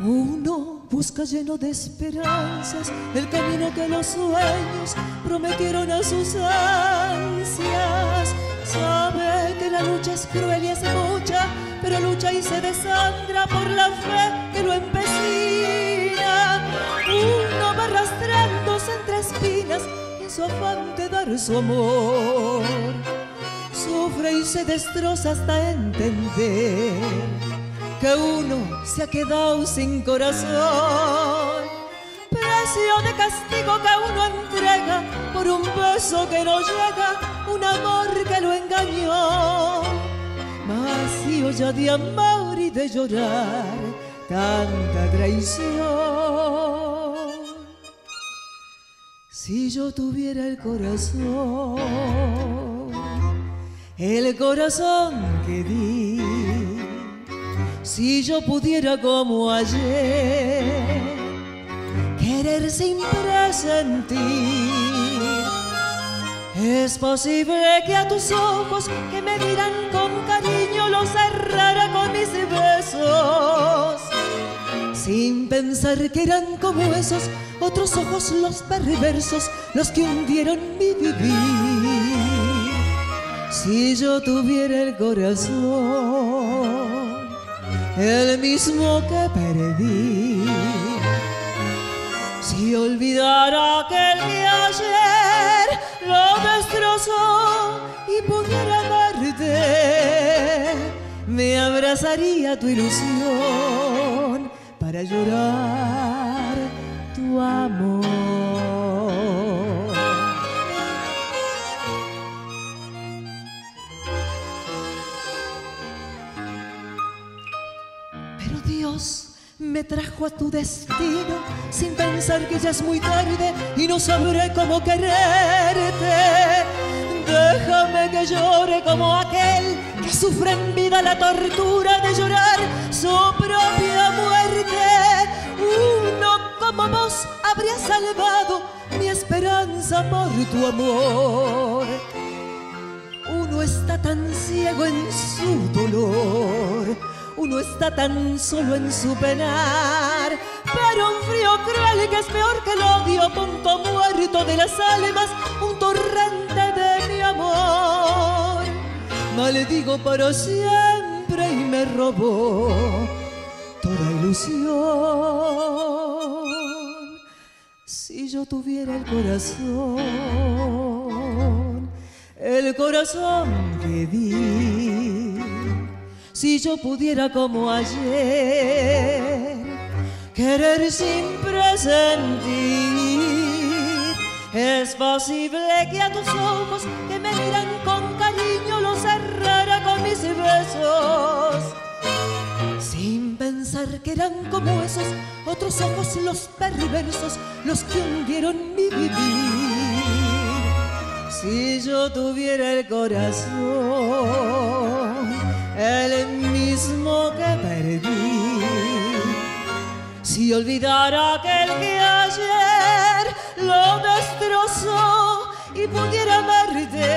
busca lleno de esperanzas el camino que los sueños prometieron a sus ansias. Sabe que la lucha es cruel y es mucha, pero lucha y se desangra por la fe que lo empecina. Uno va arrastrándose entre espinas en su afán de dar su amor. Sufre y se destroza hasta entender que uno se ha quedado sin corazón. Precio de castigo que uno entrega por un beso que no llega, un amor que lo engañó. Vacío ya de amor y de llorar tanta traición. Si yo tuviera el corazón, el corazón que di si yo pudiera como ayer querer sin presentir, es posible que a tus ojos que me miran con cariño los cerrara con mis besos, sin pensar que eran como esos otros ojos los perversos, los que hundieron mi vivir. Si yo tuviera el corazón el mismo que perdí. Si olvidara aquel que ayer lo destrozó y pudiera amarte, me abrazaría tu ilusión para llorar tu amor. Me trajo a tu destino sin pensar que ya es muy tarde y no sabré cómo quererte. Déjame que llore como aquel que sufre en vida la tortura de llorar su propia muerte. Uno como vos habría salvado mi esperanza por tu amor. Uno está tan ciego en su dolor uno está tan solo en su penar. Pero un frío cruel que es peor que el odio, punto muerto de las almas, un torrente de mi amor. Maldigo para siempre y me robó toda ilusión. Si yo tuviera el corazón, el corazón que di si yo pudiera como ayer querer sin presentir. Es posible que a tus ojos que me miran con cariño los cerrara con mis besos. Sin pensar que eran como esos otros ojos los perversos, los que hundieron mi vivir. Si yo tuviera el corazón el mismo que perdí. Si olvidara aquel que ayer lo destrozó y pudiera verte,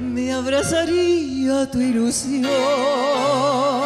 me abrazaría tu ilusión